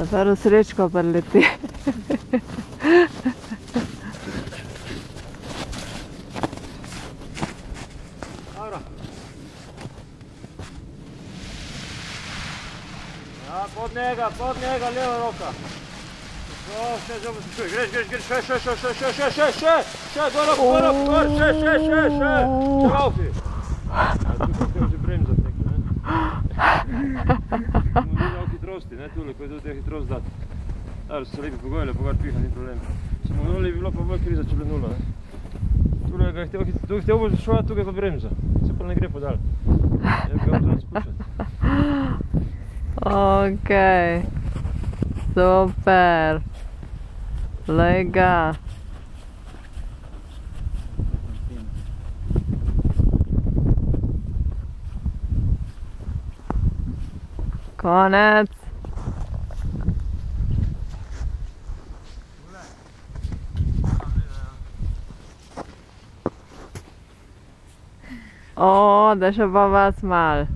Da prvo srečko preleti. Dobro. Ja, pod njega, pod njega, leva roka. Šo, še, že bo se čuje, greš, greš, greš, še, še, še, še, še, še, še, še, še, gor, gor, gor, še, še, še, še, še, laufi. Ja, tukaj se že bremza tekne, ne? Smo mi na hitrosti, ne, tule, ko je tudi hitrost dati. Dobro, so lepi pogojili, pogar piha, ni problem. Če smo nuli, bi bilo pa bolj kriza, če bi nula, ne? Tule ga je hit- tu je hteo bo šla, tukaj pa bremza. Se pa ne gre podal. Bi ga vzal spuščati. Ok. Super. Lej ga. Konec. O, der schon was mal.